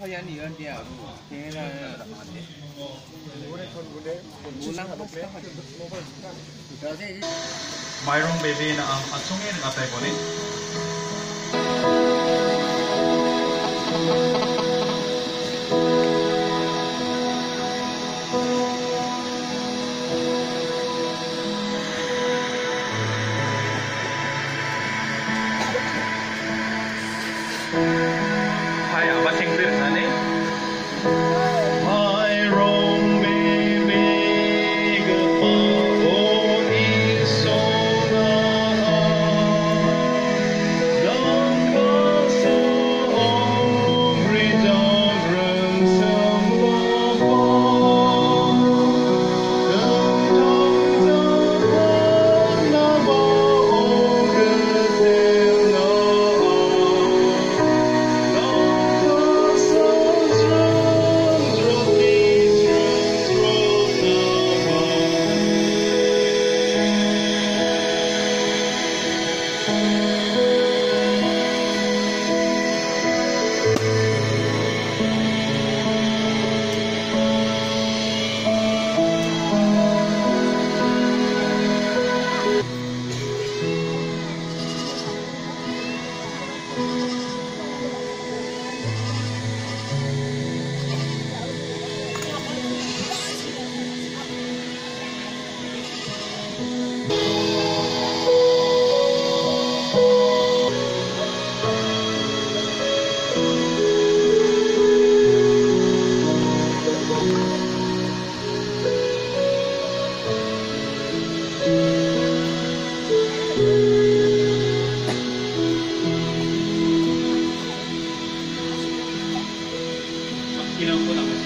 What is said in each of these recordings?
허연 이런데하고 대회를 mulang pasta ka dyan. Kasi, mayroong bebe na ang atsungin at ay bonit. 지나고 나머지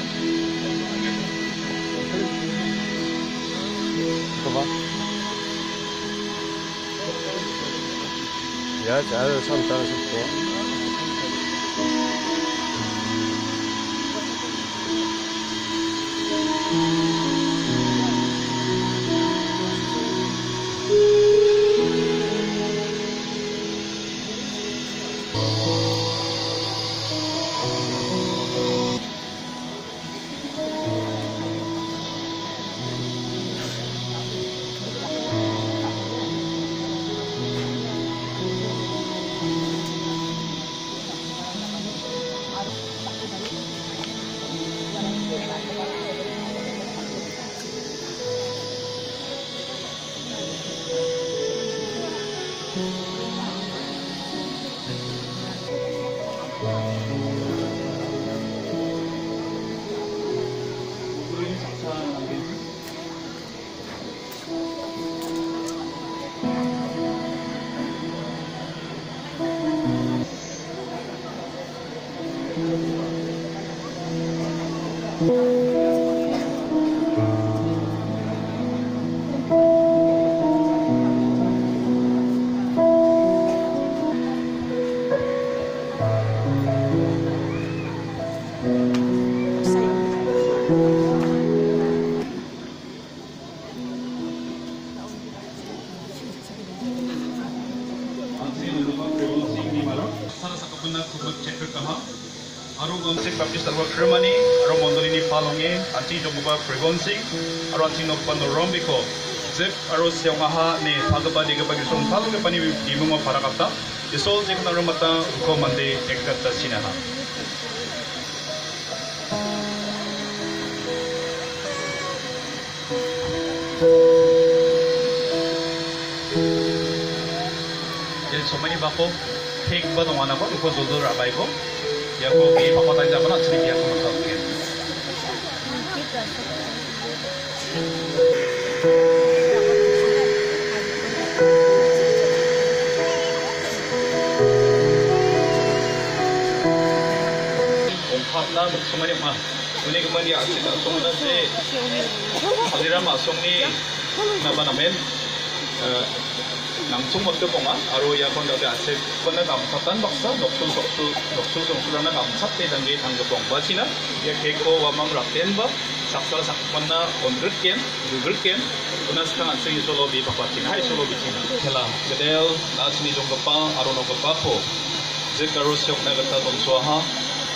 봐봐 야, 잘 산다, 속도. ফ্ৰেগ্ৰেন্সিং বাপ্তিষ্ট আগ্ৰহমানী আৰু মণ্ডলিনী ফালঙে আজি জগোবা ফ্ৰেগ্ৰেন্সিং আৰু আজি নকপান্ড ৰম বিষ জেপ আৰু চেওঙাহা নে ফাগবা দীঘবা কিছু ফালঙে পানী বিমুঙৰ ফাৰাক আপ্তা ইছল জীৱন আৰু মাতা উখ মান্দে একতা চিনাহা সময় বাপক ঠিক বা নমানাব উপযোগ আবাইব ya ko bi papa tanya apa nak cerita ya ko nak tahu ongkap na somai ma ini kemana asyik tak somai nasi aliran masuk ni. Napa namen 낭총 먹다 보면 아로 야건 다데 아체 건나 감사단 박사 녹술 속수 녹술 송술하나 감사 때 단계 당가 봉바시나 야 케코 와망 락텐바 saksa sakmanna ondrutken gugurken kuna sekarang asing solo bi papatin hai solo bi cina kela gedel nasni jong gapa arono gapa po zikaro syok na gata dom swaha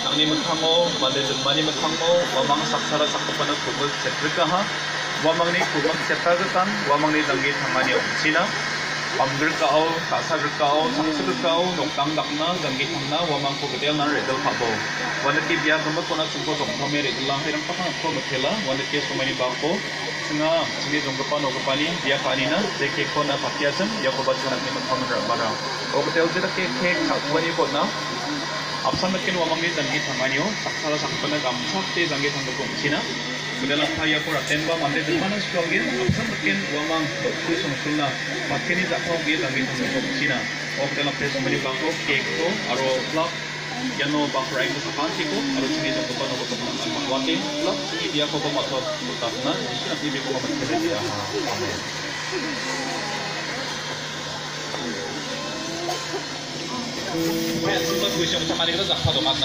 nangni muthango male jelmani muthango wamang saksara sakapana kubul setrikaha wamang ni kubang setagakan wamang ni danggi thangani ongchina amdir kao kasar kao saksar kao noktang dakna danggi thangna wamang ko gedel na redel khabo wanaki biya gamba kona sungko dongthame redel lang hirang pakang ko mathela wanaki somani bako singa singi jonggapa nogapani biya kanina jeke kona patiasam yakobat kana ni muthamen rabara o gedel jeda ke ke khakbani kona 밤들까오 다사를까오 상스를까오 농당당나 강기탕나 와만코 그대나 레델 파보. 원드키 비야 섬거나 중고 동포메 레딜랑 페랑 파팡 코 메텔라. 원드키 소매니 바코 승아 승이 동거파 노거파니 비야 파니나 제케 코나 파키아슴 야코바 차나 메마 파메라 바라. 오그텔 제다 케케 카쿠바니 코나. 앞선 맥힌 와망게 장기 장마니오. 삭사라 상권의 감착대 장기 상도 공치나. Mudahlah saya korak tenba mandi depan sekolah ini. Apa mungkin wamang tu sungsunna pasti ni tak faham dia tapi tak faham China. Ok, dalam pesan menjadi bangko, cake tu, aro vlog, jangan no bangko tu sahkan sih tu, aro sini tu bukan aku tak wati, vlog sini dia aku bawa masuk mutas na, sini nanti dia bawa masuk kerja dia. Semua tu bisa kita dah satu mat